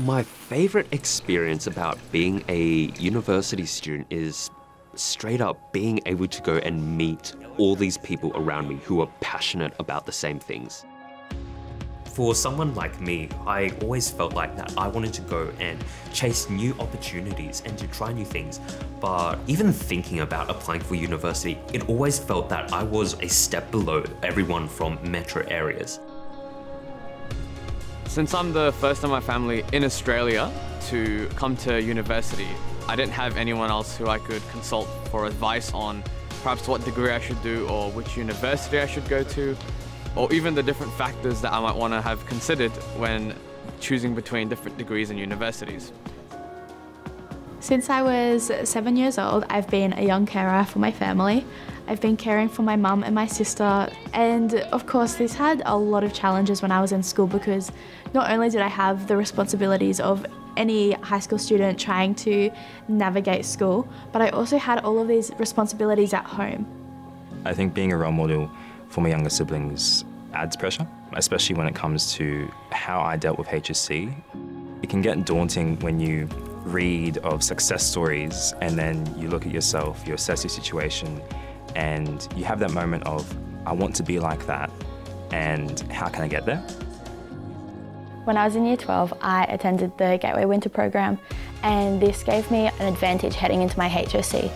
My favourite experience about being a university student is straight up being able to go and meet all these people around me who are passionate about the same things. For someone like me, I always felt like that I wanted to go and chase new opportunities and to try new things. But even thinking about applying for university, it always felt that I was a step below everyone from metro areas. Since I'm the first in my family in Australia to come to university, I didn't have anyone else who I could consult for advice on perhaps what degree I should do or which university I should go to or even the different factors that I might want to have considered when choosing between different degrees and universities. Since I was seven years old, I've been a young carer for my family. I've been caring for my mum and my sister, and of course, this had a lot of challenges when I was in school because not only did I have the responsibilities of any high school student trying to navigate school, but I also had all of these responsibilities at home. I think being a role model for my younger siblings adds pressure, especially when it comes to how I dealt with HSC. It can get daunting when you read of success stories and then you look at yourself, you assess your situation, and you have that moment of, I want to be like that, and how can I get there? When I was in year 12, I attended the Gateway Winter program, and this gave me an advantage heading into my HSC.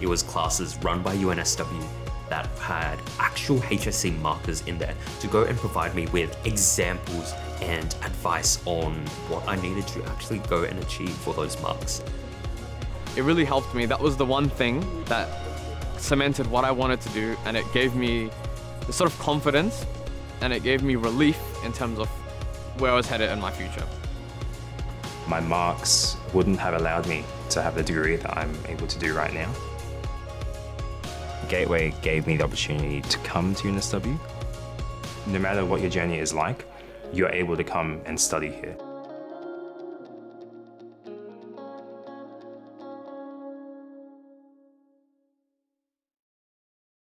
It was classes run by UNSW that had actual HSC markers in there to go and provide me with examples and advice on what I needed to actually go and achieve for those marks. It really helped me. That was the one thing that cemented what I wanted to do and it gave me the sort of confidence and it gave me relief in terms of where I was headed in my future. My marks wouldn't have allowed me to have the degree that I'm able to do right now. Gateway gave me the opportunity to come to UNSW. No matter what your journey is like, you're able to come and study here.